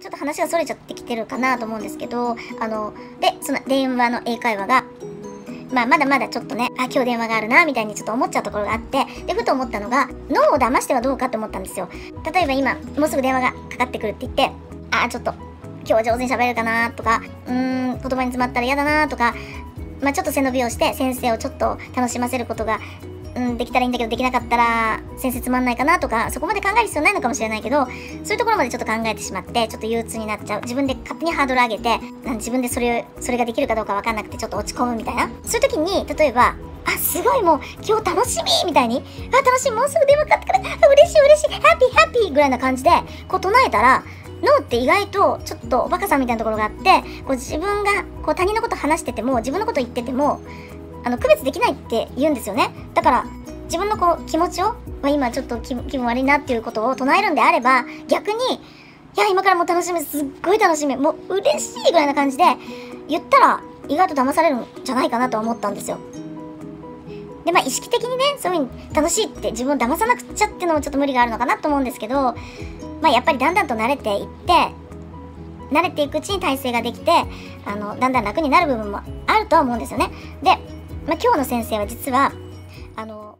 ちょっと話がそれちゃってきてるかなと思うんですけど、あの、で、その電話の英会話が、まあ、まだまだちょっとね、あ、今日電話があるな、みたいにちょっと思っちゃうところがあって、で、ふと思ったのが、脳を騙してはどうかと思ったんですよ。例えば今、もうすぐ電話がかかってくるって言って、あ、ちょっと、今日は上手に喋れるかな、とか、うーん、言葉に詰まったら嫌だな、とか、まあ、ちょっと背伸びをして先生をちょっと楽しませることがうん、できたらいいんだけどできなかったら先生つまんないかなとかそこまで考える必要ないのかもしれないけどそういうところまでちょっと考えてしまってちょっと憂鬱になっちゃう自分で勝手にハードル上げて自分でそれそれができるかどうか分かんなくてちょっと落ち込むみたいな。そういう時に例えばあすごいもう今日楽しみみたいにあ楽しいもうすぐ電話かかってくる。嬉しい嬉しいハッピーハッピーぐらいな感じでこう唱えたら脳って意外とちょっとおバカさんみたいなところがあってこう自分がこう他人のこと話してても自分のこと言っててもあの区別できないって言うんですよね。だから自分のこう気持ちを、まあ、今ちょっと気分悪いなっていうことを唱えるんであれば逆にいや今からもう楽しみすっごい楽しみもう嬉しいぐらいな感じで言ったら意外と騙されるんじゃないかなと思ったんですよ。でまあ意識的にねそういうふうに楽しいって自分を騙さなくちゃってのもちょっと無理があるのかなと思うんですけどまあやっぱりだんだんと慣れていって慣れていくうちに体勢ができてあのだんだん楽になる部分もあるとは思うんですよね。で、まあ、今日の先生は実はあの